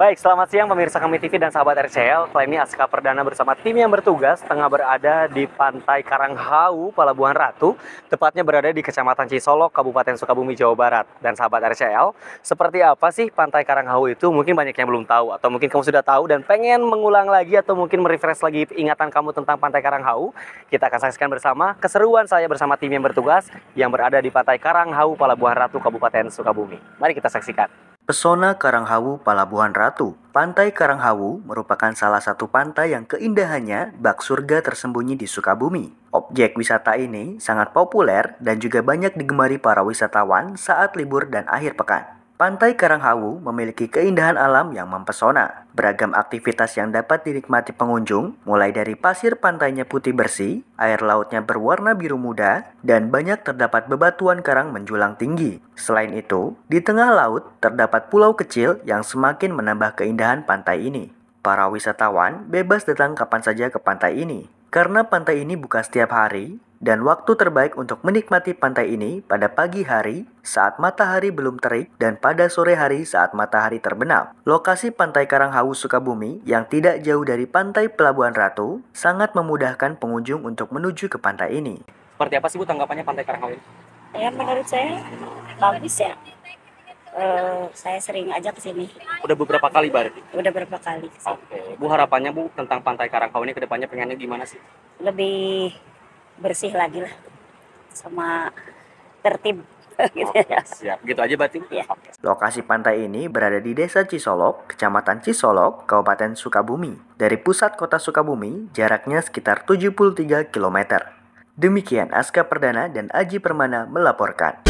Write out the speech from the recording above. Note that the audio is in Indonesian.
Baik, selamat siang pemirsa kami TV dan sahabat RCL. Kali ini Aska Perdana bersama tim yang bertugas tengah berada di Pantai Karanghau, Pelabuhan Ratu, tepatnya berada di Kecamatan Cisolok, Kabupaten Sukabumi, Jawa Barat. Dan sahabat RCL, seperti apa sih Pantai Karanghau itu? Mungkin banyak yang belum tahu atau mungkin kamu sudah tahu dan pengen mengulang lagi atau mungkin merefresh lagi ingatan kamu tentang Pantai Karanghau. Kita akan saksikan bersama keseruan saya bersama tim yang bertugas yang berada di Pantai Karanghau, Pelabuhan Ratu, Kabupaten Sukabumi. Mari kita saksikan. Pesona Karanghawu Palabuhan Ratu Pantai Karanghawu merupakan salah satu pantai yang keindahannya bak surga tersembunyi di Sukabumi. Objek wisata ini sangat populer dan juga banyak digemari para wisatawan saat libur dan akhir pekan. Pantai Karanghawu memiliki keindahan alam yang mempesona. Beragam aktivitas yang dapat dinikmati pengunjung, mulai dari pasir pantainya putih bersih, air lautnya berwarna biru muda, dan banyak terdapat bebatuan karang menjulang tinggi. Selain itu, di tengah laut terdapat pulau kecil yang semakin menambah keindahan pantai ini. Para wisatawan bebas datang kapan saja ke pantai ini, karena pantai ini buka setiap hari, dan waktu terbaik untuk menikmati pantai ini pada pagi hari saat matahari belum terik dan pada sore hari saat matahari terbenam. Lokasi Pantai Karanghawu Sukabumi yang tidak jauh dari Pantai Pelabuhan Ratu sangat memudahkan pengunjung untuk menuju ke pantai ini. Seperti apa sih Bu tanggapannya Pantai Karanghau ini? Ya menurut saya bagus ya. Eh, saya sering aja ke sini. Udah beberapa kali berarti? Udah berapa kali. Oke. Bu harapannya Bu tentang Pantai Karanghau ini ke depannya pengennya gimana sih? Lebih bersih lagi lah sama tertib gitu ya. siap. Gitu aja berarti? Iya. Oke. Lokasi pantai ini berada di Desa Cisolok, Kecamatan Cisolok, Kabupaten Sukabumi. Dari pusat kota Sukabumi, jaraknya sekitar 73 km. Demikian Aska Perdana dan Aji Permana melaporkan.